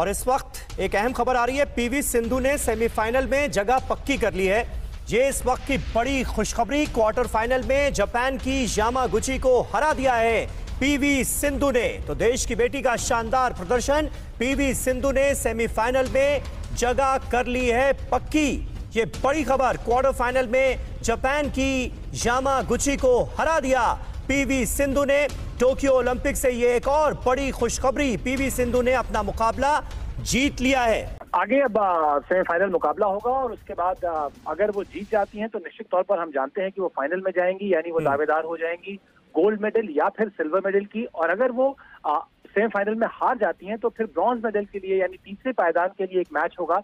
और इस वक्त एक अहम खबर आ रही है पीवी सिंधु ने सेमीफाइनल में जगह पक्की कर ली है। ये इस वक्त की बड़ी खुशखबरी, क्वार्टर फाइनल में जापान की यामागुची को हरा दिया है पीवी सिंधु ने। तो देश की बेटी का शानदार प्रदर्शन पीवी सिंधु ने सेमीफाइनल में जगह कर ली है पक्की। ये बड़ी खबर, क्वार्टर फाइनल में जापान की यामागुची को हरा दिया पीवी सिंधु ने। टोक्यो ओलंपिक से ये एक और बड़ी खुशखबरी पीवी सिंधु ने अपना मुकाबला जीत लिया है। आगे अब सेमीफाइनल मुकाबला होगा और उसके बाद अगर वो जीत जाती हैं तो निश्चित तौर पर हम जानते हैं कि वो फाइनल में जाएँगी यानी वो दावेदार हो जाएँगी गोल्ड मेडल या फिर सिल्वर मेडल की। और अगर वो सेमीफाइनल में हार जाती हैं तो फिर ब्रॉन्ज मेडल के लिए यानी तीसरे पायदान के लिए एक मैच होगा।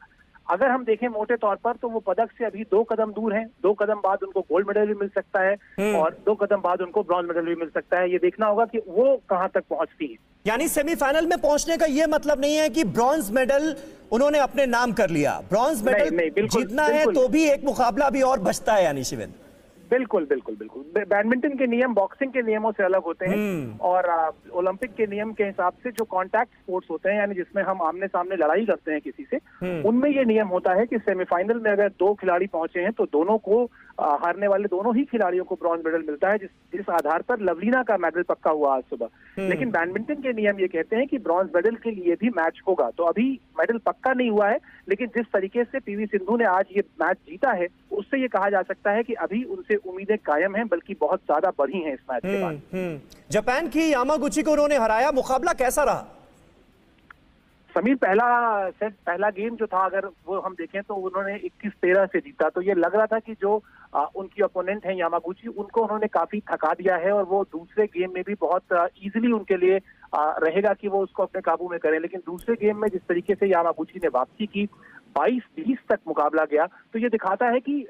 अगर हम देखें मोटे तौर पर तो वो पदक से अभी दो कदम दूर हैं। दो कदम बाद उनको गोल्ड मेडल भी मिल सकता है और दो कदम बाद उनको ब्रॉन्ज मेडल भी मिल सकता है। ये देखना होगा कि वो कहाँ तक पहुँचती है। यानी सेमीफाइनल में पहुँचने का ये मतलब नहीं है कि ब्रॉन्ज मेडल उन्होंने अपने नाम कर लिया। ब्रॉन्ज मेडल नहीं, नहीं, बिल्कुल, जीतना बिल्कुल, है तो भी एक मुकाबला भी और बचता है यानी शिवेंद्र बिल्कुल बिल्कुल बिल्कुल। बैडमिंटन के नियम बॉक्सिंग के नियमों से अलग होते हैं। और ओलंपिक के नियम के हिसाब से जो कांटेक्ट स्पोर्ट्स होते हैं यानी जिसमें हम आमने सामने लड़ाई करते हैं किसी से उनमें ये नियम होता है कि सेमीफाइनल में अगर दो खिलाड़ी पहुँचे हैं तो दोनों को हारने वाले दोनों ही खिलाड़ियों को ब्रॉन्ज मेडल मिलता है जिस जिस आधार पर लवलीना का मेडल पक्का हुआ आज सुबह। लेकिन बैडमिंटन के नियम ये कहते हैं कि ब्रॉन्ज मेडल के लिए भी मैच होगा। तो अभी मेडल पक्का नहीं हुआ है लेकिन जिस तरीके से पीवी सिंधु ने आज ये मैच जीता है उससे ये कहा जा सकता है कि अभी उनसे उम्मीदें कायम हैं बल्कि बहुत ज़्यादा बढ़ी हैं इस मैच के बाद। हम्म। जापान की यामागुची को उन्होंने हराया मुकाबला कैसा रहा? समीर पहला सेट पहला गेम जो था अगर वो हम देखें तो उन्होंने 21 तेरह से जीता। तो ये लग रहा था कि जो आ, उनकी ओपोनेंट है यामागुची उनको उन्होंने काफ़ी थका दिया है और वो दूसरे गेम में भी बहुत इजीली उनके लिए आ, रहेगा कि वो उसको अपने काबू में करें। लेकिन दूसरे गेम में जिस तरीके से यामागुची ने वापसी की 22-20 तक मुकाबला गया। तो ये दिखाता है कि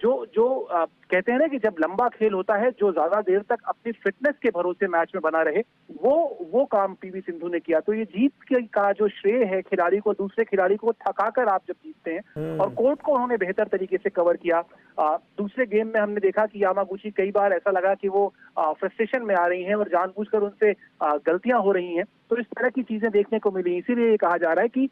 जो जो कहते हैं ना कि जब लंबा खेल होता है जो ज़्यादा देर तक अपनी फिटनेस के भरोसे मैच में बना रहे वो वो काम पीवी सिंधु ने किया। तो ये जीत के का जो श्रेय है खिलाड़ी को दूसरे खिलाड़ी को थकाकर आप जब जीतते हैं और कोर्ट को उन्होंने बेहतर तरीके से कवर किया। आ, दूसरे गेम में हमने देखा कि यामागुची कई बार ऐसा लगा कि वो फ्रस्ट्रेशन में आ रही है और जानबूझकर उनसे गलतियाँ हो रही हैं। तो इस तरह की चीज़ें देखने को मिली। इसीलिए ये कहा जा रहा है कि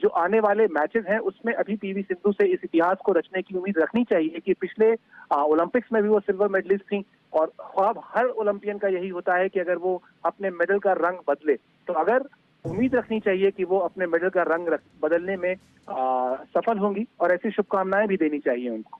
जो आने वाले मैचेस हैं, उसमें अभी पीवी सिंधु से इस इतिहास को रचने की उम्मीद रखनी चाहिए कि पिछले ओलंपिक्स में भी वो सिल्वर मेडलिस्ट थी और ख्वाब हर ओलंपियन का यही होता है कि अगर वो अपने मेडल का रंग बदले तो अगर उम्मीद रखनी चाहिए कि वो अपने मेडल का रंग बदलने में सफल होंगी और ऐसी शुभकामनाएँ भी देनी चाहिए उनको।